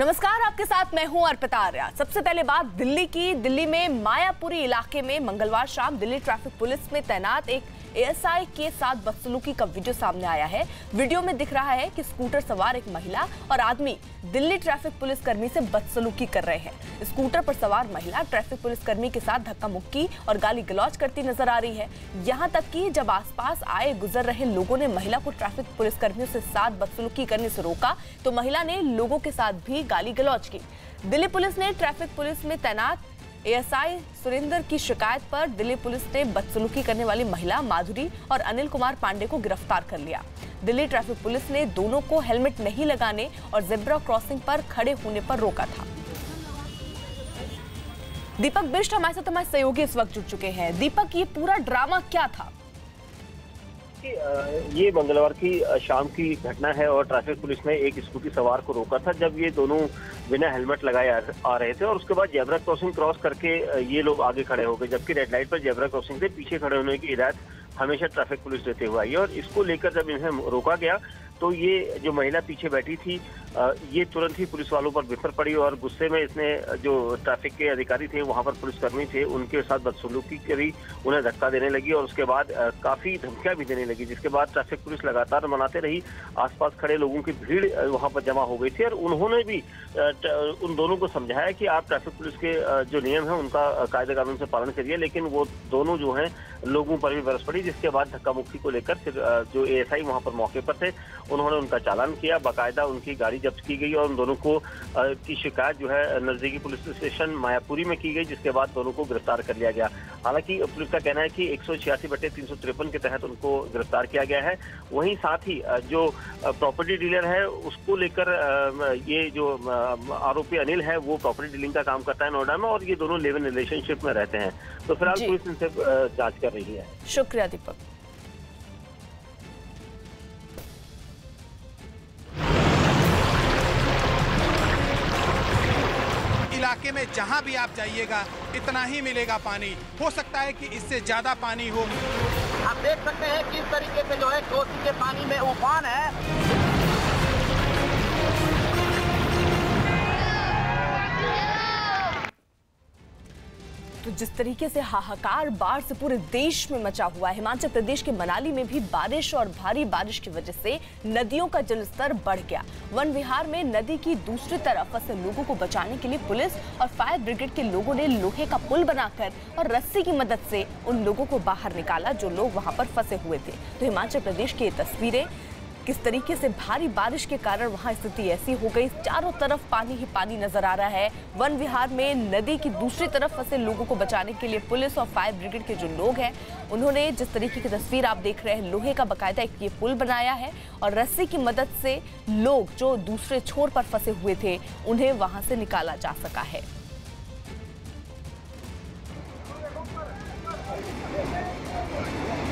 नमस्कार, आपके साथ मैं हूँ अर्पिता आर्या। सबसे पहले बात दिल्ली की। दिल्ली में मायापुरी इलाके में मंगलवार शाम दिल्ली ट्रैफ़िक पुलिस में तैनात एक एएसआई के साथ बदसलूकी का वीडियो सामने आया है। वीडियो में दिख रहा है कि स्कूटर सवार एक महिला और आदमी दिल्ली ट्रैफ़िक पुलिस कर्मी से बदसलूकी कर रहे हैं। स्कूटर पर सवार महिला ट्रैफ़िक पुलिस कर्मी के साथ धक्का मुक्की और गाली गलौज करती नज़र आ रही है। यहाँ तक कि जब आसपास आए गुजर रहे लोगों ने महिला को ट्रैफ़िक पुलिस कर्मियों से साथ बदसलूकी करने से रोका तो महिला ने लोगों के साथ भी गाली गलौज की। दिल्ली पुलिस ने ट्रैफ़िक पुलिस में तैनात एएसआई सुरेंद्र की शिकायत पर दिल्ली पुलिस ने बदसलूकी करने वाली महिला माधुरी और अनिल कुमार पांडे को गिरफ़्तार कर लिया। दिल्ली ट्रैफ़िक पुलिस ने दोनों को हेलमेट नहीं लगाने और जेब्रा क्रॉसिंग पर खड़े होने पर रोका था। दीपक बिष्ट हमारे साथ हमारे सहयोगी इस वक्त जुड़ चुके हैं। दीपक, ये पूरा ड्रामा क्या था? ये मंगलवार की शाम की घटना है और ट्रैफ़िक पुलिस ने एक स्कूटी सवार को रोका था जब ये दोनों बिना हेलमेट लगाए आ रहे थे और उसके बाद जेबरा क्रॉसिंग क्रॉस करके ये लोग आगे खड़े हो गए जबकि रेड लाइट पर जेबरा क्रॉसिंग से पीछे खड़े होने की हिदायत हमेशा ट्रैफ़िक पुलिस देते हुए आई और इसको लेकर जब इन्हें रोका गया तो ये जो महिला पीछे बैठी थी ये तुरंत ही पुलिस वालों पर बिफर पड़ी और गुस्से में इसने जो ट्रैफ़िक के अधिकारी थे, वहाँ पर पुलिसकर्मी थे, उनके साथ बदसलूकी करी, उन्हें धक्का देने लगी और उसके बाद काफ़ी धमकियाँ भी देने लगी, जिसके बाद ट्रैफ़िक पुलिस लगातार मनाते रही। आसपास खड़े लोगों की भीड़ वहाँ पर जमा हो गई थी और उन्होंने भी उन दोनों को समझाया कि आप ट्रैफ़िक पुलिस के जो नियम है, उनका कायदे कानून से पालन करिए, लेकिन वो दोनों जो है, लोगों पर भी बरस पड़ी, जिसके बाद धक्का मुक्की को लेकर फिर जो एएसआई वहाँ पर मौके पर थे उन्होंने उनका चालान किया बाकायदा उनकी गाड़ी जब्त की गई और उन दोनों को की शिकायत जो है नजदीकी पुलिस स्टेशन मायापुरी में की गई जिसके बाद दोनों को गिरफ़्तार कर लिया गया। हालाँकि पुलिस का कहना है कि एक सौ छियासी बटे तीन सौ तिरपन के तहत उनको गिरफ़्तार किया गया है। वहीं साथ ही जो प्रॉपर्टी डीलर है उसको लेकर ये जो आरोपी अनिल है वो प्रॉपर्टी डीलिंग का काम करता है नोएडा में और ये दोनों लिव इन रिलेशनशिप में रहते हैं। तो फ़िलहाल पुलिस इनसे जाँच कर रही है। शुक्रिया दीपक। इलाके में जहाँ भी आप जाइएगा, इतना ही मिलेगा पानी। हो सकता है कि इससे ज़्यादा पानी हो। आप देख सकते हैं किस तरीके से जो है कोसी के पानी में उफान है। तो जिस तरीके से हाहाकार बाढ़ से पूरे देश में मचा हुआ है, हिमाचल प्रदेश के मनाली में भी बारिश और भारी बारिश की वजह से नदियों का जलस्तर बढ़ गया। वन विहार में नदी की दूसरी तरफ़ फंसे लोगों को बचाने के लिए पुलिस और फायर ब्रिगेड के लोगों ने लोहे का पुल बनाकर और रस्सी की मदद से उन लोगों को बाहर निकाला जो लोग वहाँ पर फंसे हुए थे। तो हिमाचल प्रदेश की ये तस्वीरें किस तरीके से भारी बारिश के कारण वहाँ स्थिति ऐसी हो गई? चारों तरफ़ पानी ही पानी नज़र आ रहा है। वन विहार में नदी की दूसरी तरफ़ फंसे लोगों को बचाने के लिए पुलिस और फायर ब्रिगेड के जो लोग हैं, उन्होंने जिस तरीके की तस्वीर आप देख रहे हैं, लोहे का बकायदा एक ये पुल बनाया है और रस्सी की मदद से लोग जो दूसरे छोर पर फंसे हुए थे, उन्हें वहाँ से निकाला जा सका है।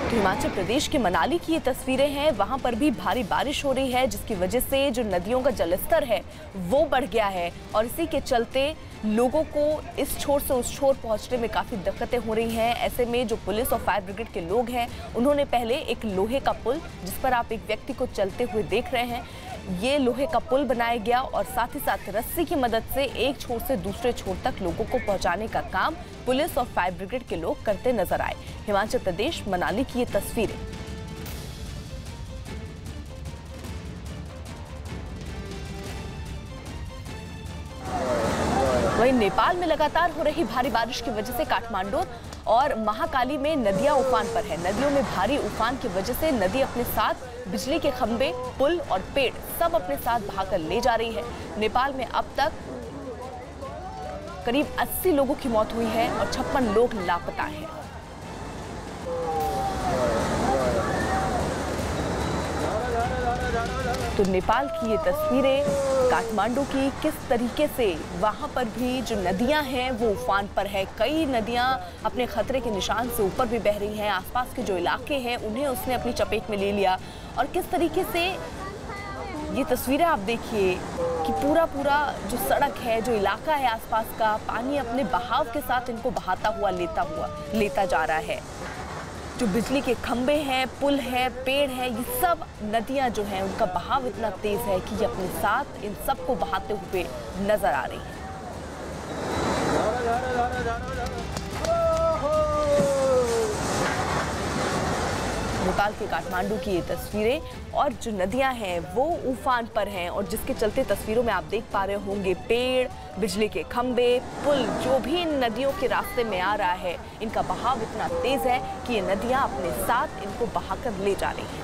हिमाचल प्रदेश के मनाली की ये तस्वीरें हैं। वहाँ पर भी भारी बारिश हो रही है, जिसकी वजह से जो नदियों का जलस्तर है, वो बढ़ गया है। और इसी के चलते लोगों को इस छोर से उस छोर पहुँचने में काफ़ी दिक्कतें हो रही हैं। ऐसे में जो पुलिस और फायर ब्रिगेड के लोग हैं, उन्होंने पहले एक लोहे का पुल, जिस पर आप एक व्यक्ति को चलते हुए देख रहे हैं। ये लोहे का पुल बनाया गया और साथ ही साथ रस्सी की मदद से एक छोर से दूसरे छोर तक लोगों को पहुँचाने का काम पुलिस और फायर ब्रिगेड के लोग करते नज़र आए। हिमाचल प्रदेश, मनाली की ये तस्वीरें। वहीं नेपाल में लगातार हो रही भारी बारिश की वजह से काठमांडू और महाकाली में नदियाँ उफान पर है। नदियों में भारी उफान की वजह से नदी अपने साथ, बिजली के खंभे, पुल और पेड़ सब अपने साथ बहाकर ले जा रही है। नेपाल में अब तक करीब 80 लोगों की मौत हुई है और छप्पन लोग लापता हैं। तो नेपाल की ये तस्वीरें, काठमांडू की किस तरीके से? वहाँ पर भी जो नदियाँ हैं, वो उफान पर है। कई नदियाँ अपने खतरे के निशान से ऊपर भी बह रही हैं। आसपास के जो इलाके हैं, उन्हें उसने अपनी चपेट में ले लिया। और किस तरीके से ये तस्वीरें आप देखिए कि पूरा पूरा जो सड़क है, जो इलाका है आसपास का, पानी अपने बहाव के साथ इनको बहाता हुआ, लेता हुआ, लेता जा रहा है। जो बिजली के खंभे हैं, पुल है, पेड़ है, ये सब नदियाँ जो हैं, उनका बहाव इतना तेज है कि ये अपने साथ इन सबको बहाते हुए नज़र आ रही है। नेपाल के काठमांडू की ये तस्वीरें और जो नदियाँ हैं, वो उफान पर हैं और जिसके चलते तस्वीरों में आप देख पा रहे होंगे पेड़, बिजली के खंभे, पुल, जो भी इन नदियों के रास्ते में आ रहा है। इनका बहाव इतना तेज है कि ये नदियाँ अपने साथ इनको बहाकर ले जा रही हैं।